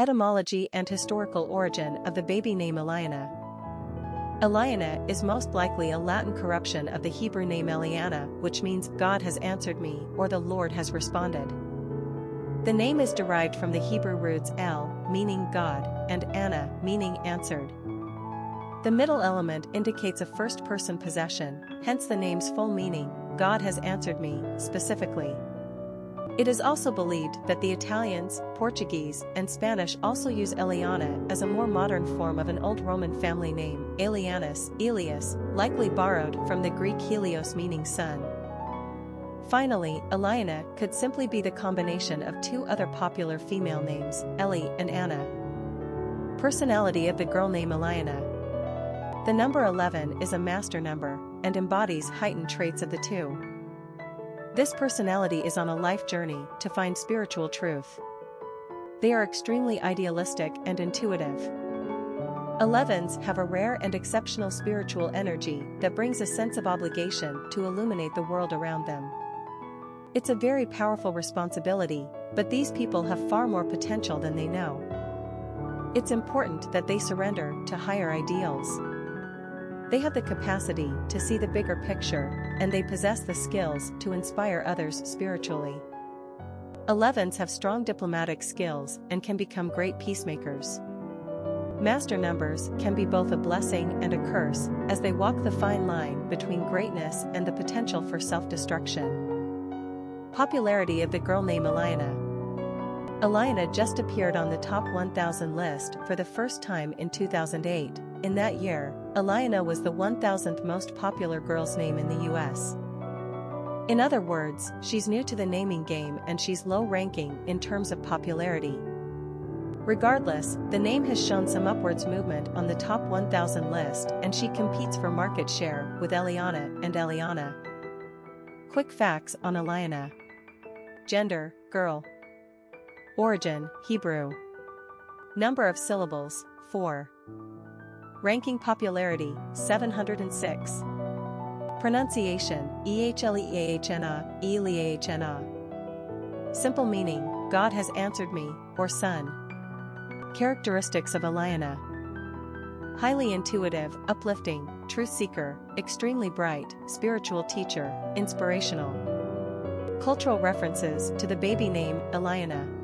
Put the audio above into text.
Etymology and historical origin of the baby name Elianna. Elianna is most likely a Latin corruption of the Hebrew name Eliyanah, which means God has answered me or the Lord has responded. The name is derived from the Hebrew roots El, meaning God, and Anna, meaning answered. The middle element indicates a first-person possession, hence the name's full meaning, God has answered me, specifically. It is also believed that the Italians, Portuguese, and Spanish also use Elianna as a more modern form of an old Roman family name, Aelianus, Elias, likely borrowed from the Greek Helios meaning sun. Finally, Elianna could simply be the combination of two other popular female names, Ellie and Anna. Personality of the girl name Elianna the number 11 is a master number and embodies heightened traits of the two. This personality is on a life journey to find spiritual truth. They are extremely idealistic and intuitive. 11s have a rare and exceptional spiritual energy that brings a sense of obligation to illuminate the world around them. It's a very powerful responsibility, but these people have far more potential than they know. It's important that they surrender to higher ideals. They have the capacity to see the bigger picture, and they possess the skills to inspire others spiritually. 11s have strong diplomatic skills and can become great peacemakers. Master numbers can be both a blessing and a curse as they walk the fine line between greatness and the potential for self-destruction. Popularity of the girl named Elianna Elianna just appeared on the top 1000 list for the first time in 2008. In that year, Elianna was the 1000th most popular girl's name in the US. In other words, she's new to the naming game and she's low ranking in terms of popularity. Regardless, the name has shown some upwards movement on the top 1000 list and she competes for market share with Eliana and Eliana. Quick facts on Elianna. Gender, girl. Origin, Hebrew. Number of syllables, 4. Ranking popularity, 706. Pronunciation, EHLEAHNA. Simple meaning, God has answered me, or sun. Characteristics of Elianna. Highly intuitive, uplifting, truth seeker, extremely bright, spiritual teacher, inspirational. Cultural references to the baby name, Elianna.